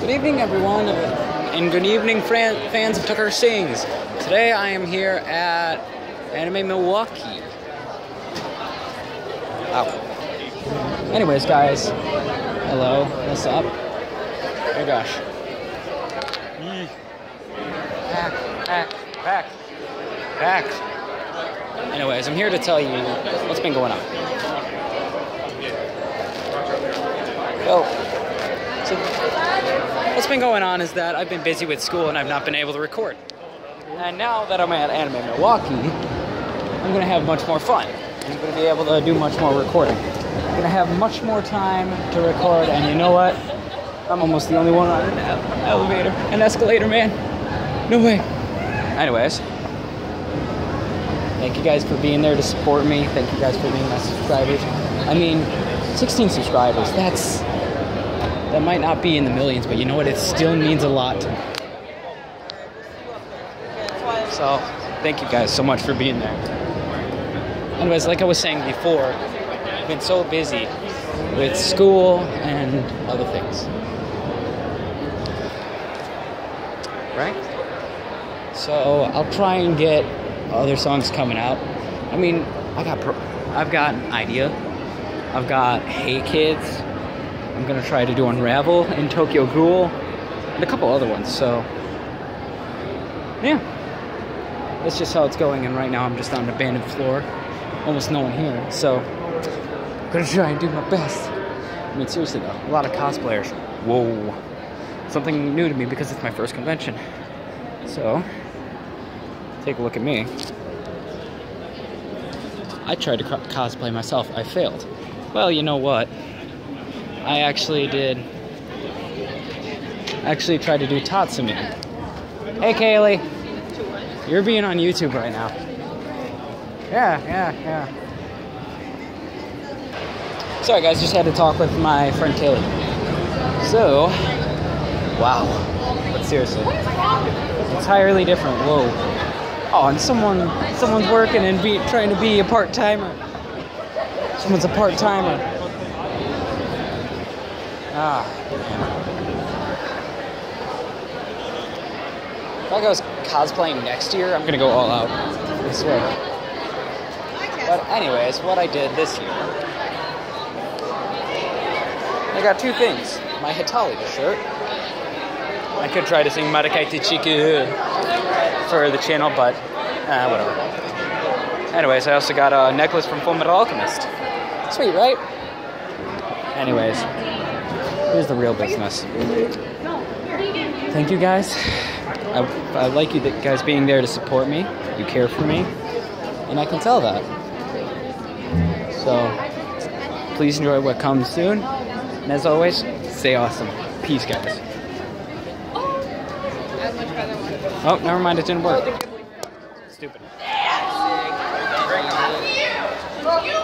Good evening, everyone, and good evening, fran- fans of Tucker Sings. Today I am here at Anime Milwaukee. Oh. Anyways, guys, hello, what's up? Oh my gosh. Back, back, back, back. Anyways, I'm here to tell you what's been going on. So, so what's been going on is that I've been busy with school and I've not been able to record. And now that I'm at Anime Milwaukee, I'm gonna have much more fun. I'm gonna be able to do much more recording. I'm gonna have much more time to record, and you know what? I'm almost the only one on an elevator, an escalator, man. No way. Anyways, thank you guys for being there to support me. Thank you guys for being my subscribers. I mean, 16 subscribers. That's that might not be in the millions, but you know what? It still means a lot. So, thank you guys so much for being there. Anyways, like I was saying before, I've been so busy with school and other things. Right? So, I'll try and get other songs coming out. I mean, I got pro- I've got an idea. I've got Hey Kids. I'm gonna try to do Unravel in Tokyo Ghoul and a couple other ones. So, yeah, that's just how it's going. And right now, I'm just on an abandoned floor, almost no one here. So, I'm gonna try and do my best. I mean, seriously though, a lot of cosplayers. Whoa, something new to me because it's my first convention. So, take a look at me. I tried to co- cosplay myself. I failed. Well, you know what? I actually did. Actually, tried to do Tatsumi. Hey, Kaylee. You're being on YouTube right now. Yeah, yeah, yeah. Sorry, guys. Just had to talk with my friend Kaylee. So, wow. But seriously, entirely different. Whoa. Oh, and someone, someone's working and be trying to be a part timer. Someone's a part timer. Ah. If I goes cosplaying next year, I'm gonna go all out. I swear. But anyways, what I did this year, I got two things. My Hetalia shirt. I could try to sing Marukaite Chikyuu for the channel, but uh, whatever. Anyways, I also got a necklace from Full Metal Alchemist. Sweet, right? Anyways, here's the real business. Thank you guys. I, I like you guys being there to support me. You care for me, and I can tell that. So please enjoy what comes soon. And as always, stay awesome. Peace, guys. Oh, never mind, it didn't work. Stupid. You